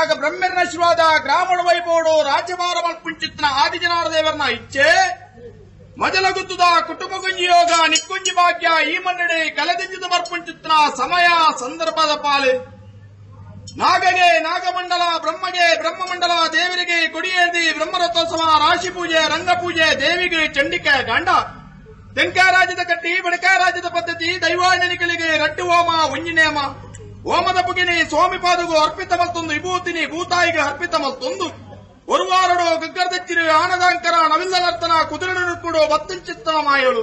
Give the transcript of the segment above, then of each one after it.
ಉಳ್ಳಾಲಿನಪ್ಪಣೆ ನಾಗ ಬ್ರಹ್ಮನ ಆಶೀರ್ವಾದ ಗ್ರಾಮದ ವೈಭವಡು ರಾಜ್ಯಭಾರ ಮಲ್ಪುಂಚಿತ್ನ ಆದಿಜನಾರ ದೇವರನ್ನ ಇಚ್ಛೆ ಮಜಲಗುತ್ತದ ಕುಟುಂಬ ಗುಂಜಿ ಯೋಗ, ನಿಕ್ಕುಂಜಿ ಭಾಗ್ಯ, ಈ ಮನ್ನಡೆ ಕಲೆದಿಂಜದ ಮರ್ಪುಂಚಿತ್ನ ಸಮಯ ಸಂದರ್ಭದ ಪಾಲೆ. ನಾಗಗೆ ನಾಗಮಂಡಲ, ಬ್ರಹ್ಮಗೆ ಬ್ರಹ್ಮಮಂಡಲ, ದೇವರಿಗೆ ಕೊಡಿಯೇದಿ ಬ್ರಹ್ಮರಥೋತ್ಸವ, ರಾಶಿ ಪೂಜೆ ರಂಗಪೂಜೆ ದೇವಿಗೆ ಚಂಡಿಕೆ ಗಾಂಡ. ತೆಂಕ ರಾಜ್ಯದ ಕಟ್ಟಿ ಬಡಕ ರಾಜ್ಯದ ಪದ್ಧತಿ, ದೈವಾಂಜನಿಗಳಿಗೆ ರಟ್ಟು ಹೋಮ, ಉಂಜಿನೇಮ. ಹೋಮದ ಬುಗಿನಿ ಸ್ವಾಮಿ ಪಾದಗು ಅರ್ಪಿತ ಮಲ್ತೊಂದು ವಿಭೂತಿನಿ, ಭೂತಾಯಿಗೆ ಅರ್ಪಿತ ಮಲ್ತೊಂದು ಒರುವಾರಡು ಗಗ್ಗರದಚ್ಚಿರು, ಆನದಾಂಕರ ನವಿಲ್ಲ ನರ್ತನ ಕುದುರೆನು ಕೂಡು ಬತ್ತಂಚಿತ್ತನ ಮಾಯಳು.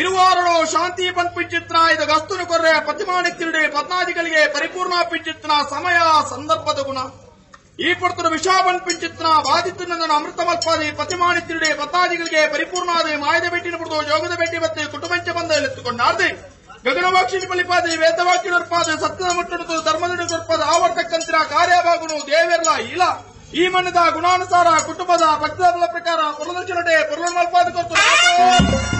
ಇರುವಾರಡು ಶಾಂತಿ ಪಂಪಿಚಿತ್ರ ಇದು ಗಸ್ತುನು ಕೊರ್ರೆ ಪ್ರತಿಮಾನಿತ್ತಿರುಡೆ ಪದ್ನಾದಿಗಳಿಗೆ ಪರಿಪೂರ್ಣ ಪಿಂಚಿತ್ನ ಸಮಯ ಸಂದರ್ಭದ ಗುಣ. ಈ ಪಡ್ತರು ವಿಷಾಬನ್ ಪಿಂಚಿತ್ನ ಬಾಧಿತನ ಅಮೃತ ಮಲ್ಪಾದಿ ಪ್ರತಿಮಾನಿತ್ತಿರುಡೆ ಪದ್ನಾದಿಗಳಿಗೆ ಪರಿಪೂರ್ಣಾದಿ ಮಾಯದ ಬೆಟ್ಟಿನ ಬಿಡುದು ಯೋಗದ ಬೆಟ್ಟಿ ಮತ್ತೆ ಕುಟುಂಬಂಚ ಬಂದ ಎತ್ತುಕೊಂಡಾರ್ದೆ ಗಗನವಾಕ್ಷಿ ಬಲಿಪಾದಿ ವೇದವಾಕ್ಯ ನರ್ಪಾದ ಸತ್ಯದ ಮುಟ್ಟುದು ಧರ್ಮದ ಕೊರ್ಪದ ಆವರ್ತಕ್ಕಂತಿರ ಕಾರ್ಯಭಾಗುನು ದೇವೆರ್ಲ ಇಲ್ಲ ಈ ಮಣ್ಣದ ಗುಣಾನುಸಾರ ಕುಟುಂಬದ ಭಕ್ತದ ಪ್ರಕಾರ ಪುರದರ್ಶನಡೆ ಪುರಲ ಮಲ್ಪಾದ ಕೊರ್ತು ಿ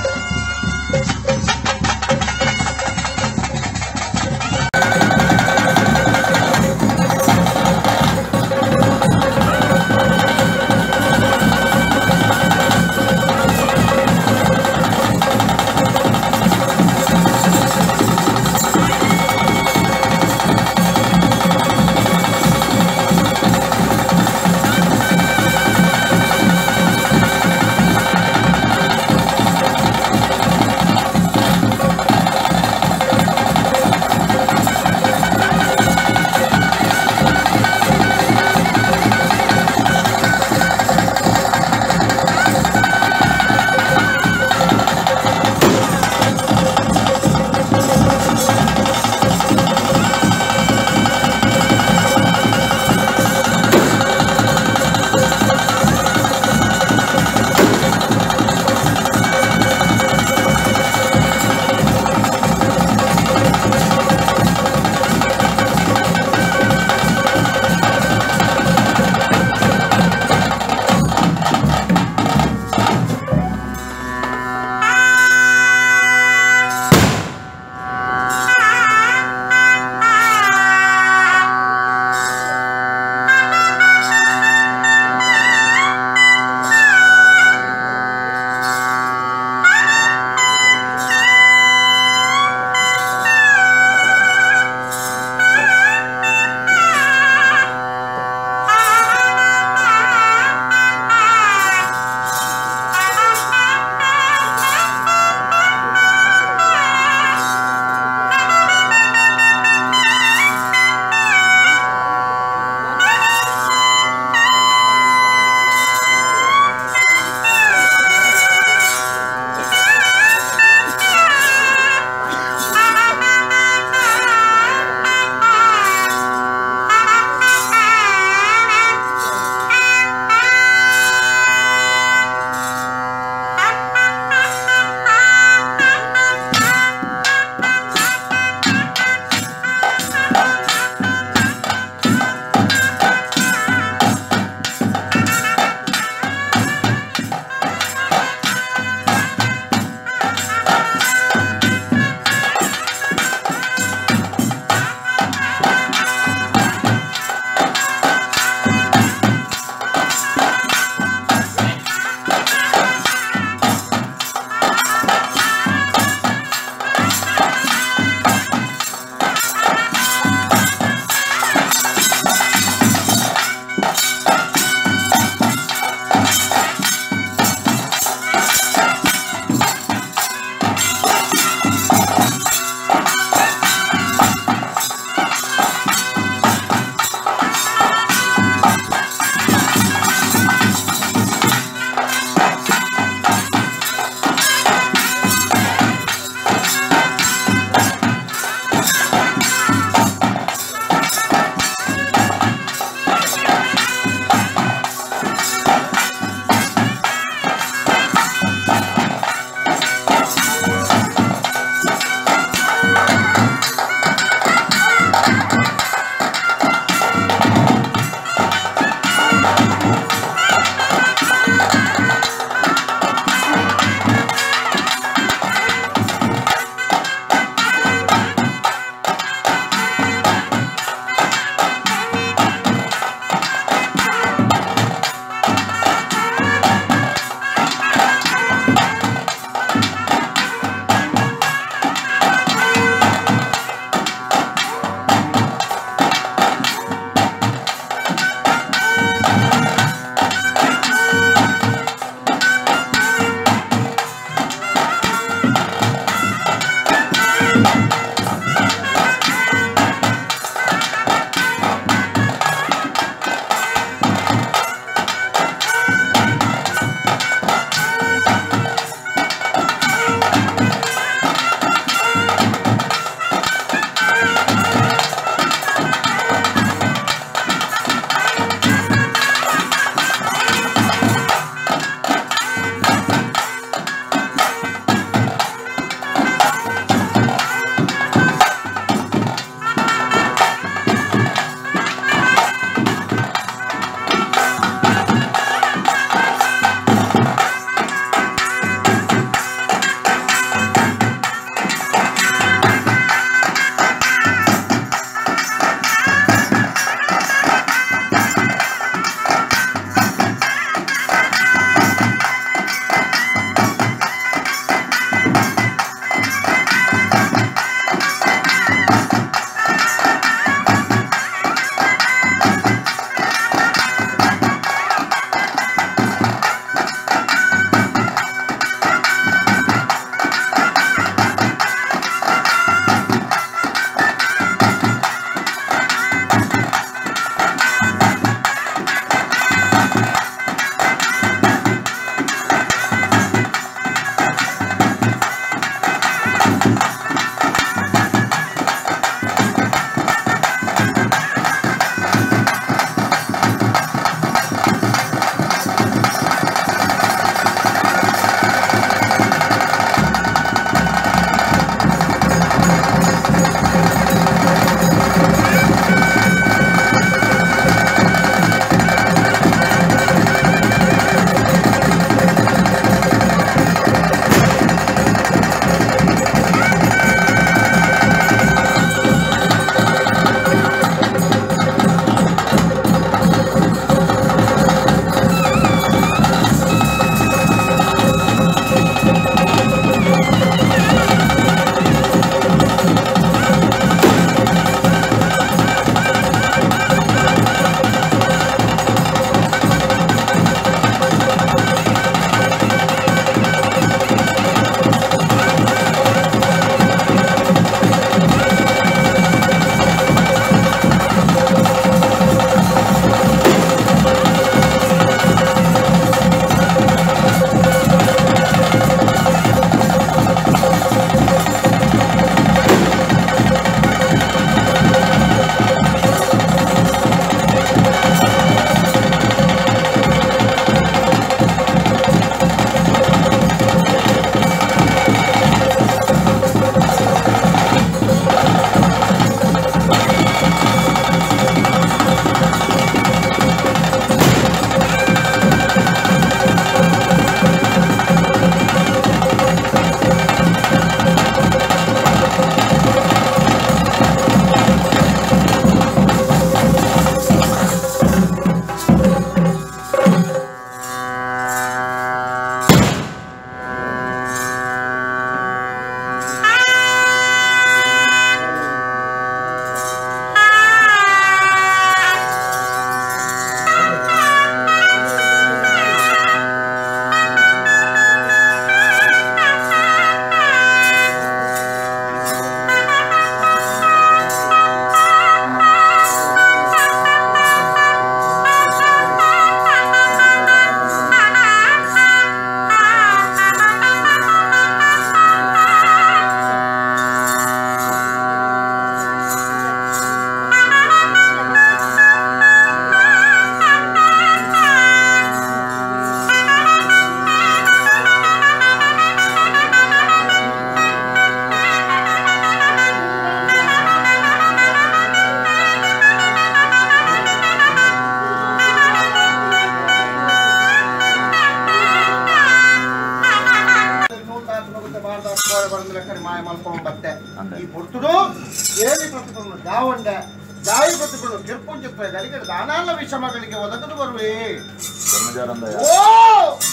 ಧರ್ಮಜಾರಂದಯ್ಯ ಓ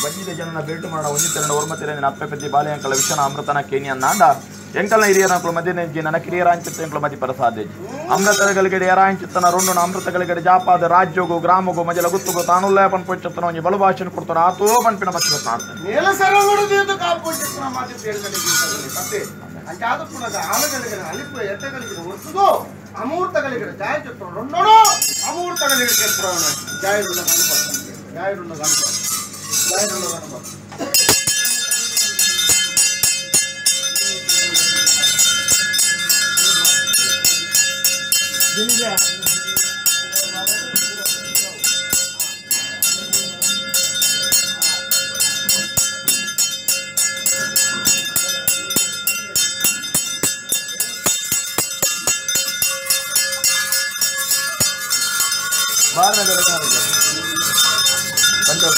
ಬಂದಿದೆ ಜನನ ಬೇಟು ಮಾಡೋಣ ಒಂದಿತ್ತೆರಡು ಓರ್ಮತ್ತಿರ ಅಪ್ಪೆ ಪೆದ್ದಿ ಬಾಲೆಯಂಕಲ ವಿಷನ ಅಮೃತನ ಕೇನಿ ಅನ್ನಾಂಡ ಎಂಕಲ್ನ ಹಿರಿಯರ ಮಧ್ಯೆ ನೆಜ್ಜಿ ನನ್ನ ಕಿರಿಯರಾಂಚಿತ್ತ ಎಂಕಲ ಮತಿ ಪರಸಾದೇಜಿ ಅಮೃತಗಳಿಗೆ ಎರಾಂಚಿತ್ತನ ರೊಂಡು ಅಮೃತಗಳಿಗೆ ಜಾಪಾದ ರಾಜ್ಯೋಗು ಗ್ರಾಮಗು ಮಜಲ ಗುತ್ತುಗು ತಾನುಲ್ಲೇ ಪನ್ಪೊಚ್ಚತ್ತನ ಒಂಜಿ ಬಲು ಭಾಷಣ ಕೊಡ್ತಾನ ಆತೋ ಪನ್ಪಿನ ಮಚ್ಚ ಮಾಡ್ತಾನೆ నేల సరవడు దీంతో కాపుకుంటున్న మాట పేరు కలిగింది తప్పే అంటే ఆదుకున్నది ఆలగలిగిన అలిపు ఎట్టగలిగిన వస్తుదో అమూర్త కలిగిన జాయ చిత్రం రెండోడు అమూర్త కలిగిన చిత్రం జాయుడున్న కనపడుతుంది జాయుడున్న కనపడుతుంది జాయుడున్న కనపడుతుంది 咱这不